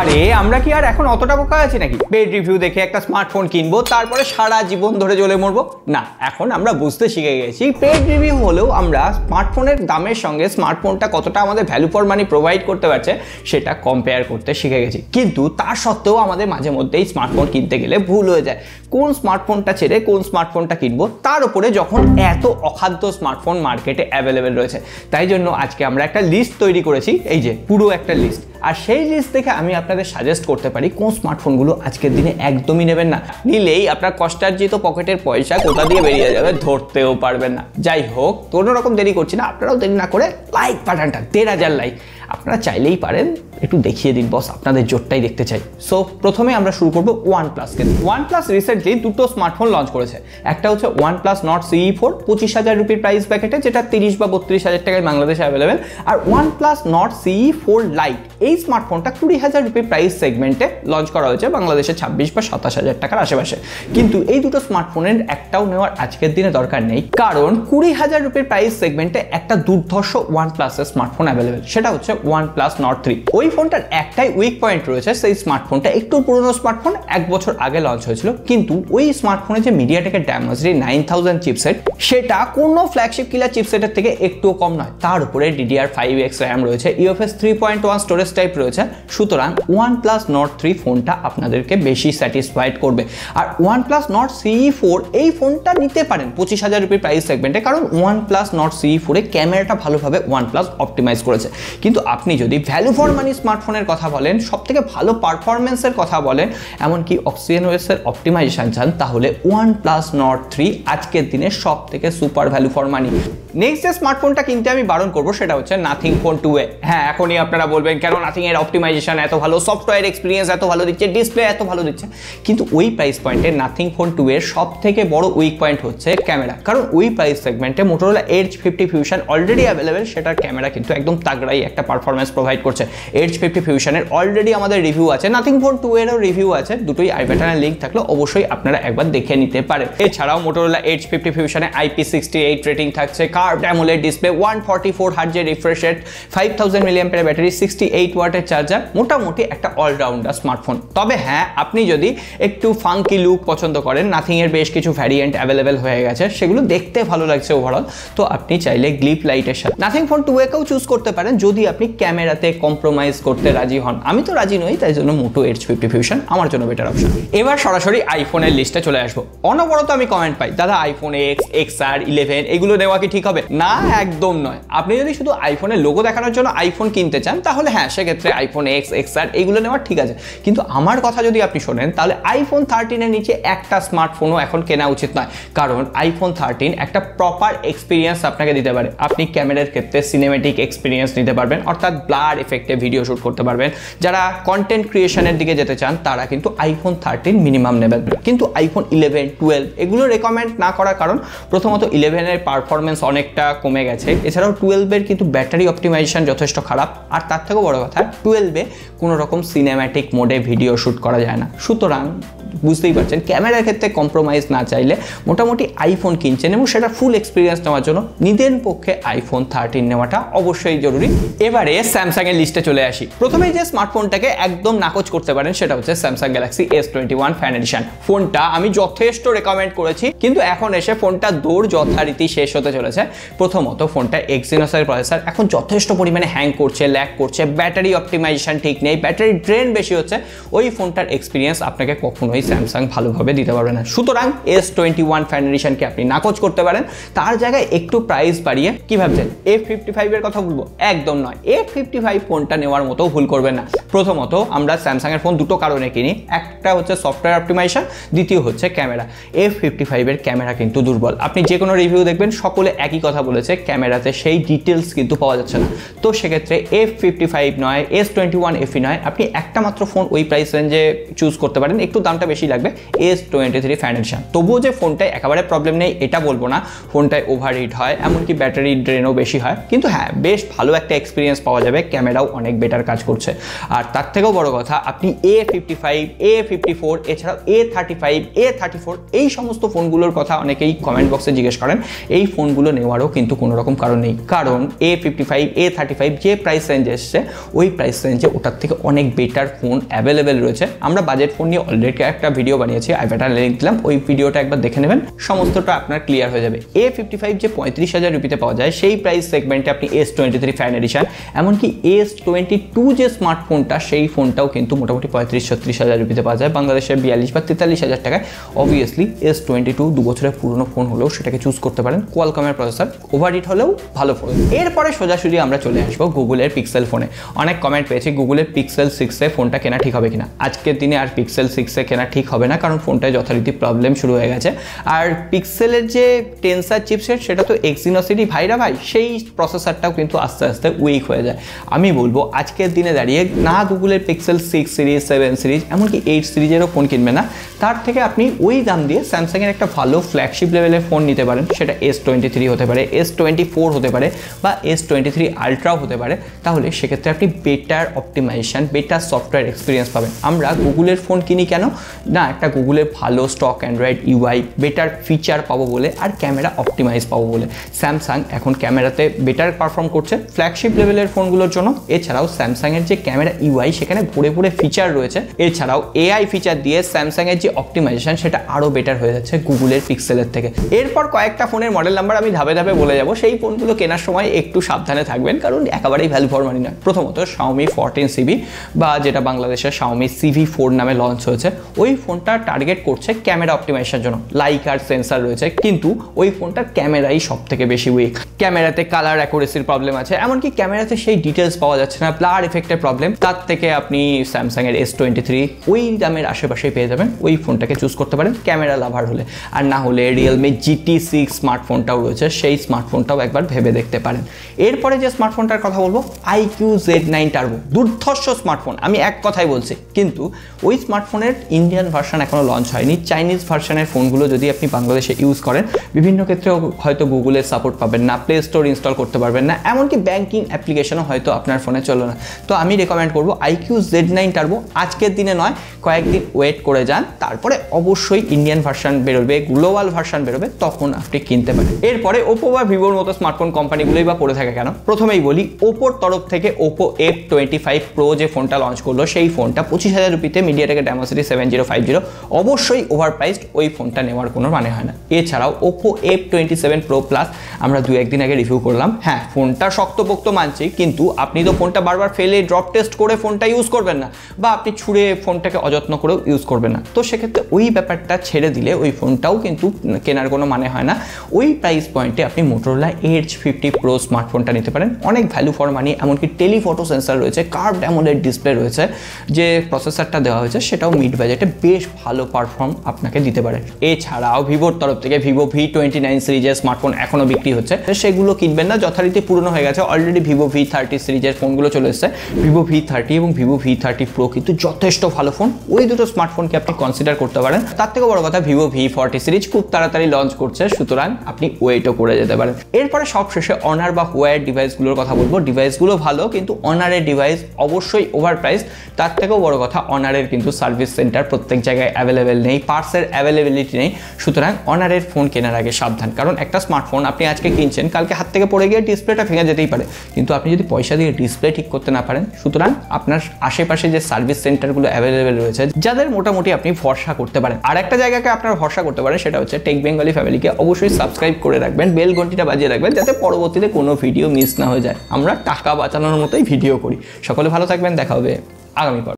আরে, আমরা কি আর এখন অতটা বোকা আছি নাকি? পেড রিভিউ দেখে একটা স্মার্টফোন কিনবো, তারপরে সারা জীবন ধরে জ্বলে মরবো? না, এখন আমরা বুঝতে শিখে গেছি পেড রিভিউ হলেও আমরা স্মার্টফোনের দামের সঙ্গে স্মার্টফোনটা কতটা আমাদের ভ্যালু ফর মানি প্রোভাইড করতে পারছে, সেটা কম্পেয়ার করতে শিখে গেছি। কিন্তু তার সত্ত্বেও আমাদের মাঝে মধ্যেই স্মার্টফোন কিনতে গেলে ভুল হয়ে যায়। কোন স্মার্টফোনটা ছেড়ে কোন স্মার্টফোনটা কিনবো, তার উপরে যখন এত অখাদ্য স্মার্টফোন মার্কেটে অ্যাভেলেবেল রয়েছে। তাই জন্য আজকে আমরা একটা লিস্ট তৈরি করেছি, এই যে পুরো একটা লিস্ট আর সেই লিস্ট দেখে আমি আপনাদের সাজেস্ট করতে পারি কোন স্মার্টফোনগুলো আজকের দিনে একদমই নেবেন না। নিলেই আপনার কষ্টার্জিত পকেটের পয়সা কোথা দিয়ে বেরিয়ে যাবে ধরতেও পারবেন না। যাই হোক কোনো রকম দেরি করছি না। আপনারাও দেরি না করে লাইক বাটনটা দেড় হাজার লাইক আপনারা চাইলেই পারেন, একটু দেখিয়ে দিন বস আপনাদের জোরটাই দেখতে চাই। সো প্রথমে আমরা শুরু করব ওয়ান প্লাসকে ওয়ান প্লাস রিসেন্টলি দুটো স্মার্টফোন লঞ্চ করেছে। একটা হচ্ছে one plus Nord CE four পঁচিশ হাজার রুপির প্রাইস প্যাকেটে যেটা তিরিশ বা বত্রিশ হাজার টাকায় বাংলাদেশে অ্যাভেলেবেল আর OnePlus Nord CE four lite এই স্মার্টফোনটা কুড়ি হাজার রুপির প্রাইস সেগমেন্টে লঞ্চ করা হয়েছে বাংলাদেশে ছাব্বিশ বা সাতাশ হাজার টাকার আশেপাশে। কিন্তু এই দুটো স্মার্টফোনের একটাও নেওয়ার আজকের দিনে দরকার নেই। কারণ কুড়ি হাজার রুপির প্রাইস সেগমেন্টে একটা দুর্ধর্ষ ওয়ান প্লাসের স্মার্টফোন অ্যাভেলেবেল সেটা হচ্ছে ওয়ান প্লাস নট থ্রি ওই ফোনটার একটাই উইক পয়েন্ট রয়েছে, সেই স্মার্টফোনটা একটু পুরনো স্মার্টফোন এক বছর আগে লঞ্চ হয়েছিল। কিন্তু ওই স্মার্টফোনে যে মিডিয়াটেকের ড্যামাজরি নাইন থাউজেন্ড চিপসেট সেটা কোনো ফ্ল্যাগশিপ কিলার চিপসেটের থেকে একটুও কম নয়। তার উপরে ডিডিআর ফাইভ এক্স র্যাম রয়েছে UFS three point one storage type রয়েছে। সুতরাং ওয়ান প্লাস নট থ্রি ফোনটা আপনাদেরকে বেশি স্যাটিসফাইড করবে। আর one plus Nord CE four এই ফোনটা নিতে পারেন পঁচিশ হাজার রুপির প্রাইস সেগমেন্টে কারণ ওয়ান প্লাস নট সিই ফোরে ক্যামেরাটা ভালোভাবে ওয়ান প্লাস অপটিমাইজ করেছে। কিন্তু আপনি যদি ভ্যালু ফর মানি স্মার্টফোনের কথা বলেন সব থেকে ভালো পারফরমেন্সের কথা বলেন, এমনকি অক্সিজেন ওয়েসের অপটিমাইজেশন চান, তাহলে ওয়ান প্লাস নট থ্রি আজকের দিনে সব থেকে super value for money next যে স্মার্টফোনটা কিনতে আমি বারণ করব, সেটা হচ্ছে নাথিং ফোন টু এ হ্যাঁ এখনই আপনারা বলবেন, কেন নাথিং এর অপটিমাইজেশন এত ভালো? সফটওয়্যার এক্সপিরিয়েন্স এত ভালো দিচ্ছে ডিসপ্লে এত ভালো দিচ্ছে। কিন্তু ওই প্রাইস পয়েন্টে নাথিং ফোন টু এর সব থেকে বড় উইক পয়েন্ট হচ্ছে ক্যামেরা কারণ ওই প্রাইস সেগমেন্টে Motorola Edge fifty Fusion already available সেটার ক্যামেরা কিন্তু একদম তাগড়াই একটা পারফরমেন্স প্রোভাইড করছে। এইচ ফিফটি ফিউশনের অলরেডি আমাদের রিভিউ আছে। নাথিং ফোর টু এরও রিভিউ আছে। দুটোই আই ব্যাটানের লিঙ্ক থাকলে অবশ্যই আপনারা একবার দেখে নিতে পারেন। এছাড়াও মোটোরোলা এইচ ফিফটি ফিউশনে আইপি সিক্সটি এইট রেটিং থাকছে। কার AMOLED display one forty four হার্জের refresh rate five thousand milliamp battery sixty eight ওয়াটের চার্জার মোটামুটি একটা অলরাউন্ডার স্মার্টফোন তবে হ্যাঁ আপনি যদি একটু ফাঙ্কি লুক পছন্দ করেন নাথিং এর বেশ কিছু ভ্যারিয়েন্ট অ্যাভেলেবেল হয়ে গেছে, সেগুলো দেখতে ভালো লাগছে ওভারঅল তো আপনি চাইলে গ্লিপ লাইটের সাথে। নাথিং ফোন টু একেও চুজ করতে পারেন। যদি আপনি ক্যামেরাতে কম্প্রোমাইজ করতে রাজি হন। আমি তো রাজি নই, তাই জন্য মোটো এইচ ফিফটি ফিউশন আমার জন্য বেটার অপশন এবার সরাসরি আইফোনের লিস্টে চলে আসব। অনবরত আমি কমেন্ট পাই, দাদা iPhone X X R eleven এগুলো নেওয়া কি ঠিক হবে? না, একদম নয়। আপনি যদি শুধু আইফোনের লোগো দেখানোর জন্য আইফোন কিনতে চান, তাহলে হ্যাঁ সেক্ষেত্রে আইফোন এক্স এক্স আর এইগুলো নেওয়া ঠিক আছে। কিন্তু আমার কথা যদি আপনি শোনেন, তাহলে আইফোন থার্টিনের নিচে একটা স্মার্টফোনও এখন কেনা উচিত নয়। কারণ আইফোন থার্টিন একটা প্রপার এক্সপিরিয়েন্স আপনাকে দিতে পারে। আপনি ক্যামেরার ক্ষেত্রে সিনেমেটিক এক্সপিরিয়েন্স নিতে পারবেন অর্থাৎ ব্লার এফেক্টে ভিডিও শ্যুট করতে পারবেন। যারা কন্টেন্ট ক্রিয়েশনের দিকে যেতে চান, তারা কিন্তু আইফোন থার্টিন মিনিমাম নেবেন। কিন্তু আইফোন ইলেভেন টুয়েলভ এগুলো রেকমেন্ড না করার কারণ, প্রথমত ইলেভেনের পারফরমেন্স অনেকটা কমে গেছে। এছাড়াও টুয়েলভের কিন্তু ব্যাটারি অপটিমাইজেশন যথেষ্ট খারাপ। আর তার থেকেও বড় কথা টুয়েলভে কোনো রকম সিনেম্যাটিক মোডে ভিডিও শ্যুট করা যায় না। সুতরাং বুঝতেই পারছেন ক্যামেরার ক্ষেত্রে কম্প্রোমাইজ না চাইলে মোটামুটি আইফোন কিনছেন এবং সেটা ফুল এক্সপিরিয়েন্স নেওয়ার জন্য নিজের পক্ষে আইফোন থার্টিন নেওয়াটা অবশ্যই জরুরি। এবারে স্যামসাং এর লিস্টে চলে আসি। প্রথমেই যে স্মার্টফোনটাকে একদম নাকচ করতে পারেন, সেটা হচ্ছে Samsung Galaxy S twenty one fan edition ফোনটা আমি যথেষ্ট রেকমেন্ড করেছি, কিন্তু এখন এসে ফোনটা দৌড় যথারীতি শেষ হতে চলেছে। প্রথমত ফোনটা এক্সিনোসের প্রসেসর এখন যথেষ্ট পরিমাণে হ্যাং করছে ল্যাক করছে ব্যাটারি অপটিমাইজেশন ঠিক নেই ব্যাটারি ড্রেন বেশি হচ্ছে। ওই ফোনটার এক্সপিরিয়েন্স আপনাকে কখনোই স্যামসাং ভালোভাবে দিতে পারবে না। সুতরাং এস টোয়েন্টি ওয়ান ফ্যানারেশনকে আপনি নাকচ করতে পারেন। তার জায়গায় একটু প্রাইস বাড়িয়ে, কি ভাবছেন? এফ ফিফটি ফাইভের কথা বলব? একদম নয়। এফ ফিফটি ফাইভ ফোনটা নেওয়ার মতো ভুল করবেন না। প্রথমত, আমরা স্যামসাংয়ের ফোন দুটো কারণে কিনি। একটা হচ্ছে সফটওয়্যার অপটিমাইজেশন দ্বিতীয় হচ্ছে ক্যামেরা এফ ফিফটি ফাইভের ক্যামেরা কিন্তু দুর্বল। আপনি যে কোনো রিভিউ দেখবেন, সকলে একই কথা বলেছে ক্যামেরাতে সেই ডিটেলস কিন্তু পাওয়া যাচ্ছে না। তো সেক্ষেত্রে এফ ফিফটি ফাইভ নয় এস টোয়েন্টি ওয়ান এফি নয়, আপনি একটা মাত্র ফোন ওই প্রাইস রেঞ্জে চুজ করতে পারেন। একটু দামটা বেশি লাগবে এস টোয়েন্টি থ্রি ফ্যান্ডেশন তবুও যে ফোনটায় একেবারে প্রবলেম নেই, এটা বলব না। ফোনটায় ওভার হিট হয়, এমনকি ব্যাটারি ড্রেনও বেশি হয়। কিন্তু হ্যাঁ বেশ ভালো একটা এক্সপিরিয়েন্স পাওয়া যাবে, ক্যামেরাও অনেক বেটার কাজ করছে। আর তার থেকেও বড় কথা, আপনি A fifty five A fifty four এছাড়াও A thirty five A thirty four এই সমস্ত ফোনগুলোর কথা অনেকেই কমেন্ট বক্সে জিজ্ঞেস করেন। এই ফোনগুলো নেওয়ারও কিন্তু কোনো রকম কারণ নেই। কারণ A fifty five A thirty five যে প্রাইস রেঞ্জ এসছে, ওই প্রাইস রেঞ্জে ওটার থেকে অনেক বেটার ফোন অ্যাভেলেবেল রয়েছে। আমরা বাজেট ফোন নিয়ে অলরেডি একটা ভিডিও বানিয়েছি আইপ্যাটার লিঙ্ক দিলাম। ওই ভিডিওটা একবার দেখে নেবেন, সমস্তটা আপনার ক্লিয়ার হয়ে যাবে। এ ফিফটি ফাইভ যে পঁয়ত্রিশ হাজার রুপিতে পাওয়া যায়, সেই প্রাইস সেগমেন্টে আপনি S twenty three fan edition এমনকি এস টোয়েন্টি টু যে স্মার্টফোনটা সেই ফোনটাও কিন্তু মোটামুটি পঁয়ত্রিশ, ছত্রিশ হাজার রুপিতে পাওয়া যায়। বাংলাদেশের বিয়াল্লিশ বা তেতাল্লিশ হাজার টাকায়। অবভিয়াসলি এস টোয়েন্টি টু দু বছরের পুরনো ফোন হলেও সেটাকে চুজ করতে পারেন। কোয়ালকমের প্রসেসর ওভার হিট হলেও ভালো ফোন এরপরে সোজাসুজি আমরা চলে আসব গুগলের পিক্সেল ফোনে অনেক কমেন্ট পেয়েছি গুগলের পিক্সেল সিক্সে ফোনটা কেনা ঠিক হবে কিনা। আজকের দিনে আর পিক্সেল সিক্সে কেনা ঠিক হবে না, কারণ ফোনটায় যথারীতি প্রবলেম শুরু হয়ে গেছে। আর পিক্সেলের যে টেন্সার চিপসেট সেটা তো এক্সিনোসিটি ভাইরা ভাই, সেই প্রসেসরটাও কিন্তু আস্তে আস্তে উইক হয়ে যায়। আমি বলব, আজকের দিনে দাঁড়িয়ে না গুগলের Pixel six series seven series এমনকি এইট সিরিজেরও ফোন কিনবে না। তার থেকে আপনি ওই দাম দিয়ে স্যামসাংয়ের একটা ভালো ফ্ল্যাগশিপ লেভেলের ফোন নিতে পারেন। সেটা এস টোয়েন্টি থ্রি হতে পারে এস টোয়েন্টি ফোর হতে পারে বা এস টোয়েন্টি থ্রি আলট্রাও হতে পারে। তাহলে সেক্ষেত্রে আপনি better optimisation better software experience পাবেন। আমরা গুগলের ফোন কিনি কেন? না, একটা গুগলের ভালো stock Android UI better feature পাবো বলে আর ক্যামেরা অপটিমাইজ পাবো বলে। স্যামসাং এখন ক্যামেরাতে বেটার পারফর্ম করছে ফ্ল্যাগশিপ লেভেলের ফোনগুলোর জন্য, এছাড়াও স্যামসাংয়ের যে ক্যামেরা ইউআই সেখানে ভরে ভরে ফিচার রয়েছে। এছাড়াও এআই ফিচার দিয়ে স্যামসাংয়ের যে অপটিমাইজেশন সেটা আরও বেটার হয়ে যাচ্ছে গুগলের পিক্সেলের থেকে। এরপর কয়েকটা ফোনের মডেল নাম্বার আমি ধাপে ধাপে বলে যাব। সেই ফোনগুলো কেনার সময় একটু সাবধানে থাকবেন, কারণ একেবারেই ভ্যালু ফর মানি নয়। প্রথমত শাওমি ফোরটিন সিবি বা যেটা বাংলাদেশের শাওমি সিভি ফোর নামে লঞ্চ হয়েছে। ওই ফোনটা টার্গেট করছে ক্যামেরা অপটিমাইজেশনের জন্য। লাইক আর সেন্সার রয়েছে, কিন্তু ওই ফোনটার ক্যামেরাই সব থেকে বেশি উইক ক্যামেরাতে কালার অ্যাকুরেসির প্রবলেম আছে, এমনকি ক্যামেরাতে সেই ডিটেলস পাওয়া যাচ্ছে না। ব্লার এফেক্টের প্রবলেম তার থেকে আপনি স্যামসাংয়ের এস টোয়েন্টি থ্রি ওই দামের আশেপাশে পেয়ে যাবেন। ওই ফোনটাকে চুজ করতে পারেন ক্যামেরা লাভার হলে। আর না হলে রিয়েলমি জিটি সিক্স স্মার্টফোনটাও রয়েছে, সেই স্মার্টফোনটাও একবার ভেবে দেখতে পারেন। এরপরে যে স্মার্টফোনটার কথা বলব আইকিউ জেড নাইন টার্বো দুর্ধর্ষ স্মার্টফোন আমি এক কথাই বলছি, কিন্তু ওই স্মার্টফোনের ইন্ডিয়ান ভার্সন এখনও লঞ্চ হয়নি। চাইনিজ ভার্সনের ফোনগুলো যদি আপনি বাংলাদেশে ইউজ করেন, বিভিন্ন ক্ষেত্রে হয়তো গুগলের সাপোর্ট পাবেন না প্লে স্টোর ইনস্টল করতে পারবেন না। এমনকি ব্যাঙ্কিং অ্যাপ্লিকেশনও হয়তো আপনার ফোনে চলো না। তো আমি রেকমেন্ড করব আইকিউ জেড নাইন টার্বো আজকের দিনে নয়, কয়েকদিন ওয়েট করে যান, তারপরে অবশ্যই ইন্ডিয়ান ভার্সান বেরোবে গ্লোবাল ভার্সান বেরোবে, তখন আপনি কিনতে পারেন। এরপরে ওপো বা ভিভোর মতো স্মার্টফোন কোম্পানিগুলোই বা পড়ে থাকে কেন? প্রথমেই বলি ওপোর তরফ থেকে Oppo F twenty five Pro যে ফোনটা লঞ্চ করল, সেই ফোনটা পঁচিশ হাজার রুপিতে মিডিয়াটেকে Dimensity seven zero five zero অবশ্যই ওভার প্রাইসড ওই ফোনটা নেওয়ার কোনো মানে হয় না। এছাড়াও Oppo F twenty seven Pro plus আমরা দু একদিন আগে রিভিউ করলাম। হ্যাঁ ফোনটা শক্তপোক্ত মানছি কিন্তু আপনি তো ফোনটা বারবার ফেলে ড্রপ টেস্ট করে ফোনটা ইউজ করবেন না, বা আপনি ছুঁড়ে ফোনটাকে অযত্ন করেও ইউজ করবেন না। তো সেক্ষেত্রে ওই ব্যাপারটা ছেড়ে দিলে ওই ফোনটাও কিন্তু কেনার কোনো মানে হয় না। ওই প্রাইস পয়েন্টে আপনি মোটোরোলা এইচ ফিফটি প্রো স্মার্টফোনটা নিতে পারেন। অনেক ভ্যালু ফর মানি এমনকি টেলিফটো সেন্সার রয়েছে কার্ভ অ্যামোলেড ডিসপ্লে রয়েছে, যে প্রসেসরটা দেওয়া হয়েছে, সেটাও মিড বাজেটে বেশ ভালো পারফর্ম আপনাকে দিতে পারে। এছাড়াও ভিভোর তরফ থেকে ভিভো ভি টোয়েন্টি নাইন সিরিজের স্মার্টফোন এখনও বিক্রি হচ্ছে। সেগুলো কিনবেন না, যথারীতি পুরনো হয়ে গেছে অলরেডি ভিভো ভি থার্টি সিরিজের ফোনগুলো চলে এসেছে। ভিভো ভি থার্টি এবং ভিভো ভি থার্টি প্রো কিন্তু যথেষ্ট ভালো ফোন। ওই দুটো স্মার্টফোনকে আপনি কনসিডার করতে পারেন। তার থেকে বড় কথা ভিভো ভি ফর্টি সিরিজ খুব তাড়াতাড়ি লঞ্চ করছে, সুতরাং আপনি ওয়েটও করে যেতে পারেন। এরপরে সবশেষে অনার বা হোয়ার ডিভাইসগুলোর কথা বলব। ডিভাইসগুলো ভালো, কিন্তু অনারের ডিভাইস অবশ্যই ওভার প্রাইস তার থেকেও বড় কথা অনারের কিন্তু সার্ভিস সেন্টার প্রত্যেক জায়গায় অ্যাভেলেবেল নেই পার্সের অ্যাভেলেবিলিটি নেই। সুতরাং অনারের ফোন কেনার আগে সাবধান। কারণ একটা স্মার্টফোন আপনি আজকে কিনছেন, কালকে হাত থেকে পড়ে গিয়ে ডিসপ্লেটা ভেঙে যেতেই পারে। কিন্তু আপনি যদি পয়সা দিয়ে ডিসপ্লে ঠিক করতে না পারেন, সুতরাং আপনার আশেপাশে যে সার্ভিস সেন্টারগুলো অ্যাভেলেবেল রয়েছে, যাদের মোটামুটি আপনি ভরসা করতে পারেন। আর একটা জায়গাকে আপনার ভরসা করতে পারেন, সেটা হচ্ছে টেক বেঙ্গলি ফ্যামিলিকে অবশ্যই সাবস্ক্রাইব করে রাখবেন বেল ঘন্টিটা বাজিয়ে রাখবেন, যাতে পরবর্তীতে কোনো ভিডিও মিস না হয়ে যায়। আমরা টাকা বাঁচানোর মতোই ভিডিও করি। সকলে ভালো থাকবেন, দেখা হবে আগামী পর